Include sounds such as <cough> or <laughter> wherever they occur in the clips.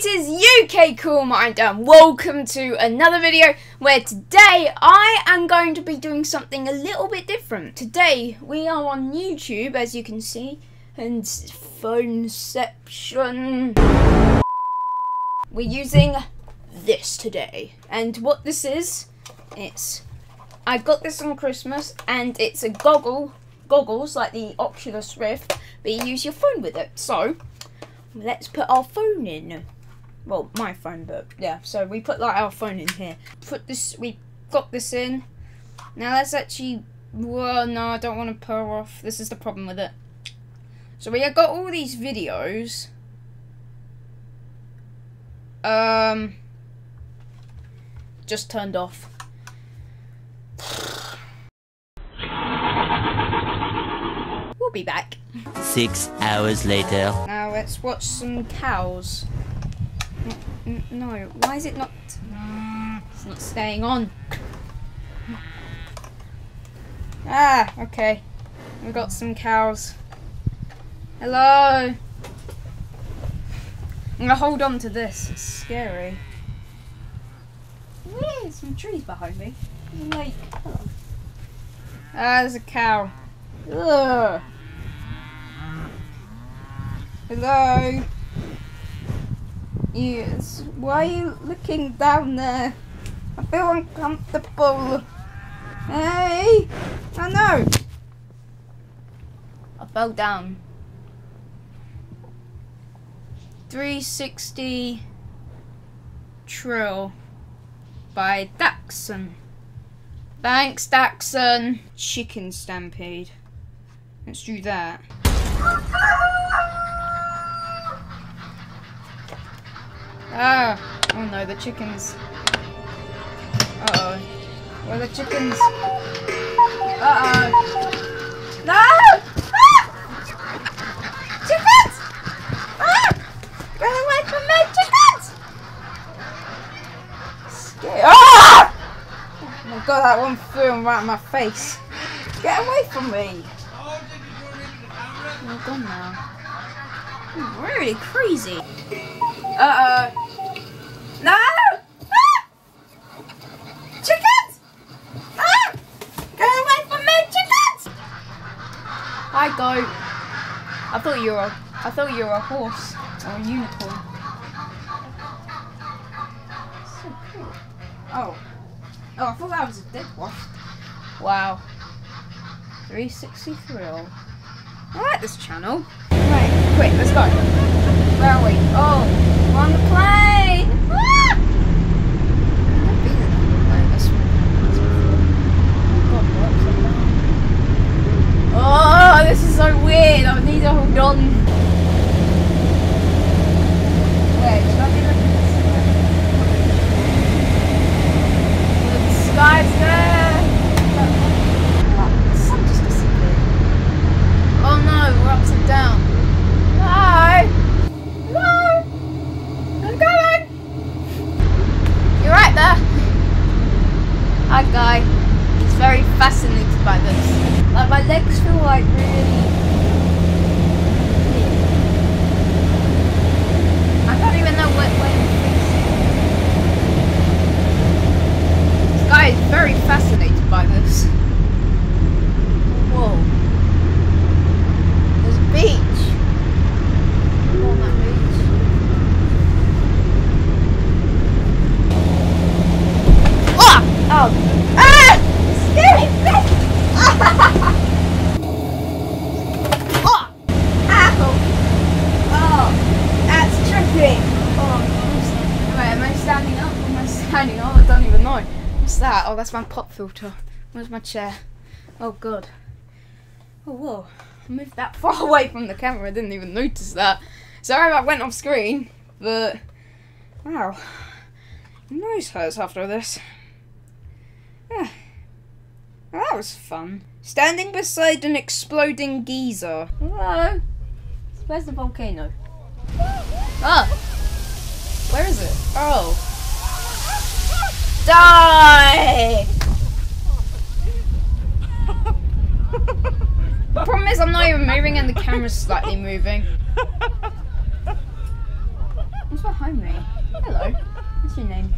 It is UK Cool Mind and welcome to another video where today I am going to be doing something a little bit different. Today we are on YouTube as you can see and phoneception. We're using this today and what this is, it's I got this on Christmas and it's a goggle, goggles like the Oculus Rift but you use your phone with it. So let's put our phone in. Well, my phone, but yeah. So we put like our phone in here. Put this. We got this in. Now let's actually. Well, no, I don't want to pull off. This is the problem with it. So we have got all these videos. Um. Just turned off. We'll be back. Six hours later. Now let's watch some cows. N- No, why is it not? It's not staying on. Ah, okay. We've got some cows. Hello. I'm gonna hold on to this. It's scary. Yeah, there's some trees behind me. Lake. Ah, there's a cow. Ugh. Hello. Yes. Why are you looking down there? I feel uncomfortable. Hey! Oh no! I fell down. 360 Trill by Daxon. Thanks, Daxon. Chicken Stampede. Let's do that. Ah! Oh no, the chickens. Uh oh. Where are the chickens? Uh oh. No! Ah! Chickens! Ah! Get away from me, chickens! Scared. Ah! Oh my god, that one flew right in my face. Get away from me! Well done now. You're really crazy. Uh oh. No! Ah! Chickens! Ah! Get away from me, chickens! Goat. I thought you were. A, I thought you were a horse or a unicorn. So cool. Oh. Oh, I thought that was a dead one. Wow. 363. I like this channel. Right, quick, let's go. Where are we? Oh, we're on the plane! Ah! I've been in a- like, this one before. Oh, God, we're upside down. Oh, this is so weird. I need to hold on. Wait, should I be looking this way? Look, the sky's there. Oh, the sun just disappeared. Oh no, we're upside down. Hi! Hello! I'm coming! You're right there. Hi, guy. He's very fascinated by this. Like, my legs feel like really. I don't even know what way I'm facing. This guy is very fascinated by this. Whoa. There's a beach. Go on that beach. Ah! Oh! Ah! Scary fish! Ah! Ow! Oh! That's trippy! Oh, wait, am I standing up? Am I standing up? I don't even know. What's that? Oh, that's my pop filter. Where's my chair? Oh, God. Oh, whoa. I moved that <laughs> far away from the camera. I didn't even notice that. Sorry I went off screen, but wow. Nose hurts after this. Yeah. Well, that was fun. Standing beside an exploding geyser. Hello. Where's the volcano? Ah. Where is it? Oh. Die! The <laughs> problem is I'm not even moving and the camera's slightly moving. What's behind me. Hello. What's your name?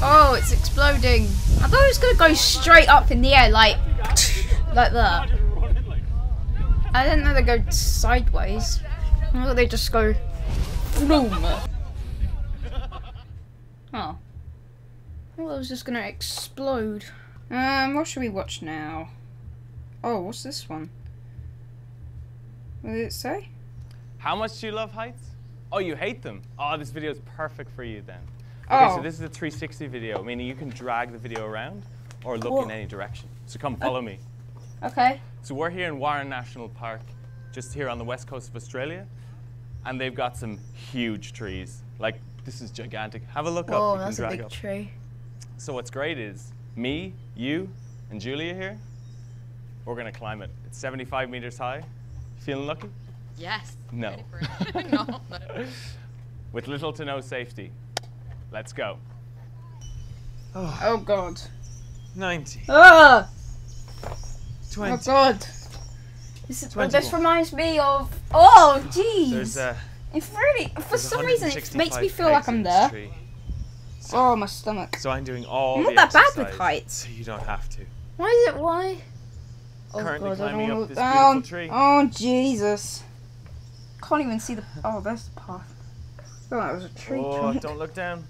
Oh, it's exploding. I thought it was gonna go straight up in the air, like, <laughs> like that. I didn't know they'd go sideways. I thought they just go boom. <laughs> Oh. I thought it was just gonna explode. Um, what should we watch now? Oh, what's this one? What did it say? How much do you love heights? Oh, you hate them? Oh, this video is perfect for you then. Okay, Oh. so this is a 360 video, meaning you can drag the video around or look in any direction. So come follow me. Okay. So we're here in Warren National Park, just here on the west coast of Australia, and they've got some huge trees. Like this is gigantic. Have a look Oh, up. You that's can a big up. tree. So what's great is me, you, and Julia here. We're gonna climb it. It's 75 meters high. Feeling lucky? Yes. No. Ready for it. <laughs> no, no. <laughs> With little to no safety. Let's go. Oh god. 90, Ah! 20. Oh god. This, is, this reminds me of. Oh jeez. Uh, It's really, for some reason, it makes me feel like I'm there. tree. Oh, my stomach. So I'm doing all I'm not that bad with heights. So you don't have to. Why is it? Why? Oh Currently god, climbing up this look beautiful tree. Oh Jesus. Can't even see the. Oh, there's the path. Oh, that was a tree Oh, trunk. don't look down.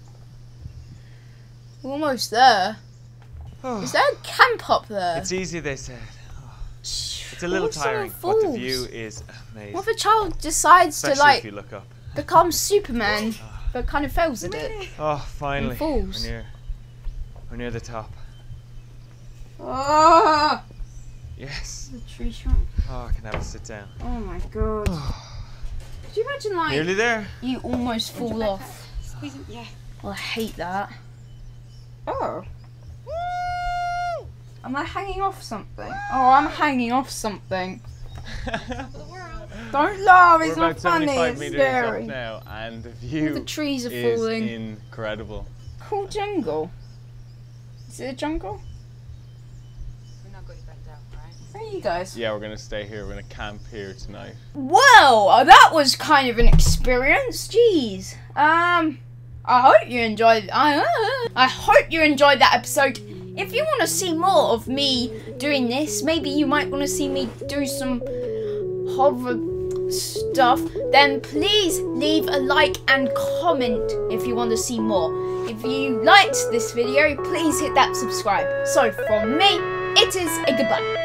We're almost there. Oh, <sighs> Is there a camp up there? it's easy, they said. It's It's a little tiring, but the view is amazing. What if a child decides Especially to like if you look up. become Superman, <sighs> but kind of fails at it? Oh, finally. falls. We're near, we're near the top. Ah! Yes. The tree trunk. Oh, I can have a sit down. Oh my god. <sighs> Could you imagine like Nearly there. you almost fall off? Yeah. Oh, I hate that. Oh. Am I hanging off something? Oh, I'm hanging off something. Don't laugh, it's We're not about funny, it's meters scary. up now, and the All view the trees are is falling. incredible. Cool jungle. Is it a jungle? We're not going back down, right? Where are you guys? Yeah, we're gonna stay here. We're gonna camp here tonight. Well, uh, that was kind of an experience. Jeez. Um, I hope you enjoyed. I uh, I hope you enjoyed that episode. If you want to see more of me doing this, maybe you might want to see me do some horror stuff. Then please leave a like and comment if you want to see more. If you liked this video, please hit that subscribe. So from me, it is a goodbye.